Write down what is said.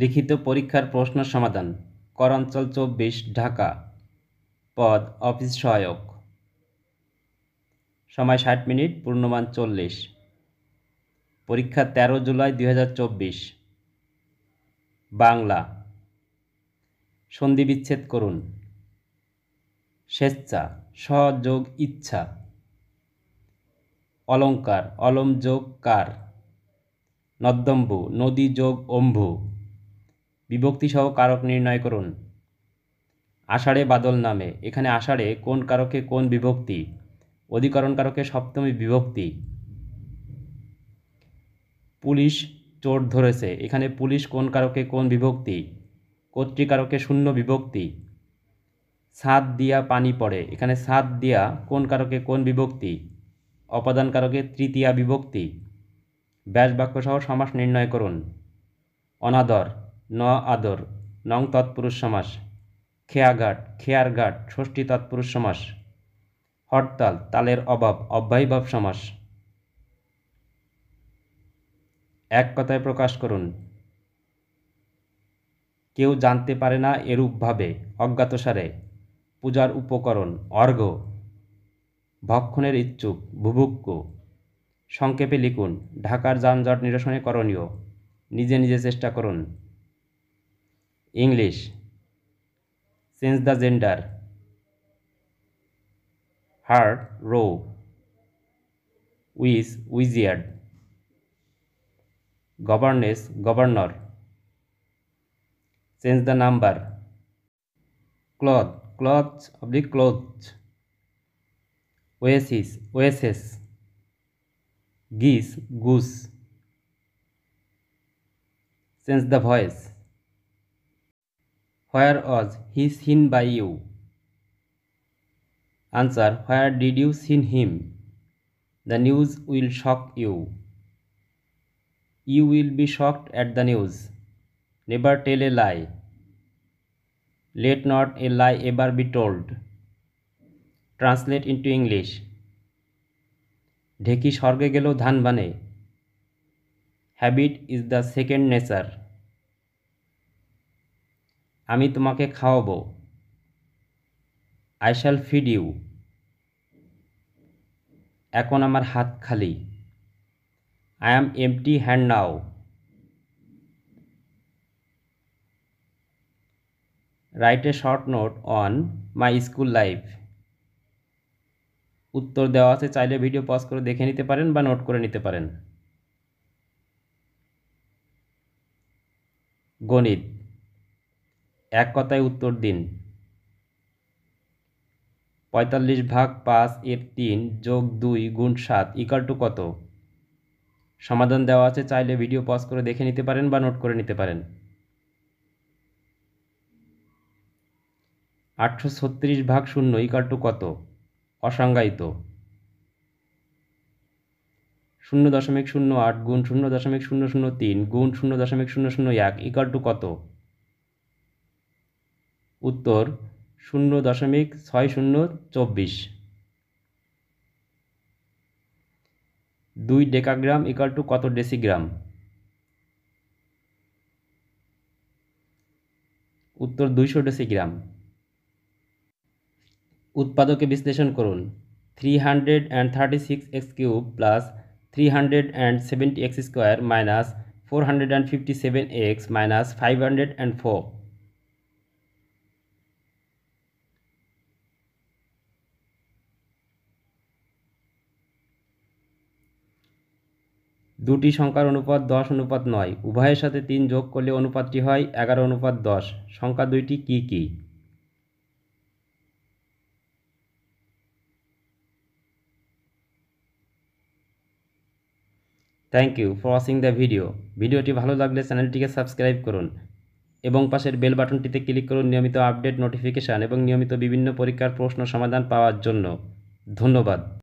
লিখিত পরীক্ষার প্রশ্ন সমাধান করাঞ্চল চব্বিশ ঢাকা পদ অফিস সহায়ক সময় ষাট মিনিট পূর্ণমান চল্লিশ পরীক্ষা ১৩ জুলাই দুই বাংলা সন্ধি বিচ্ছেদ করুন স্বেচ্ছা সযোগ ইচ্ছা অলঙ্কার অলম যোগ কার নদম্বু নদী যোগ অম্ভু বিভক্তিসহ কারক নির্ণয় করুন আষাঢ়ে বাদল নামে এখানে আষাঢ়ে কোন কারকে কোন বিভক্তি অধিকরণ কারকে সপ্তমী বিভক্তি পুলিশ চোর ধরেছে এখানে পুলিশ কোন কারকে কোন বিভক্তি কর্তৃকারকে শূন্য বিভক্তি ছাদ দিয়া পানি পড়ে এখানে ছাদ দিয়া কোন কারকে কোন বিভক্তি অপাদান কারকে তৃতীয়া বিভক্তি ব্যাস সহ সমাস নির্ণয় করুন অনাদর ন আদর নং তৎপুরুষ সমাস খেয়াঘাট খেয়ারঘাট ষষ্ঠী তৎপুরুষ সমাস হরতাল তালের অভাব অব্যয়ভাব সমাস এক কথায় প্রকাশ করুন কেউ জানতে পারে না এরূপভাবে অজ্ঞাতসারে পূজার উপকরণ অর্ঘ ভক্ষণের ইচ্ছুক ভুভুক্ষ সংক্ষেপে লিখুন ঢাকার যানজট নিরসনে করণীয় নিজে নিজে চেষ্টা করুন English. Since the gender. Hard, raw. Wiz, wizard. Governess, governor. Since the number. Cloth, cloth, oblique cloth. Oasis, oasis. Geese, goose. Since the voice. Where is he seen by you answer where did you seen him the news will shock you you will be shocked at the news never tell a lie let not a lie ever be told translate into English ঢেকি স্বর্গে গেল ধান বানে habit is the second nature আমি তোমাকে খাওয়াবো I shall feed you এখন আমার হাত খালি I am empty hand now write a short note on my school life উত্তর দেওয়া আছে চাইলে ভিডিও পজ করে দেখে নিতে পারেন বা নোট করে নিতে পারেন গণিত এক কথায় উত্তর দিন পঁয়তাল্লিশ ভাগ পাঁচ এর তিন যোগ দুই গুণ সাত ইকাল টু কত সমাধান দেওয়া আছে চাইলে ভিডিও পজ করে দেখে নিতে পারেন বা নোট করে নিতে পারেন আটশো ছত্রিশ ভাগ শূন্য ইকাল টু কত অসংজ্ঞায়িত শূন্য দশমিক শূন্য আট গুণ শূন্য দশমিক শূন্য শূন্য তিন গুণ শূন্য দশমিক শূন্য শূন্য এক ইকাল টু কত উত্তর শূন্য দশমিক ছয় শূন্য চব্বিশ দুই ডেকাগ্রাম ইকাল টু কত ডেসিগ্রাম উত্তর দুইশো ডেসিগ্রাম উৎপাদকে বিশ্লেষণ করুন three hundred and thirty six x cube plus three hundred and seventy x square minus four hundred and fifty seven x minus five hundred and four দুটি সংখ্যার অনুপাত দশ অনুপাত নয় উভয়ের সাথে তিন যোগ করলে অনুপাতটি হয় এগারো অনুপাত দশ সংখ্যা দুইটি কি কি thank you for watching the video ভিডিওটি ভালো লাগলে চ্যানেলটিকে সাবস্ক্রাইব করুন এবং পাশের বেল বাটনটিতে ক্লিক করুন নিয়মিত আপডেট নোটিফিকেশান এবং নিয়মিত বিভিন্ন পরীক্ষার প্রশ্ন সমাধান পাওয়ার জন্য ধন্যবাদ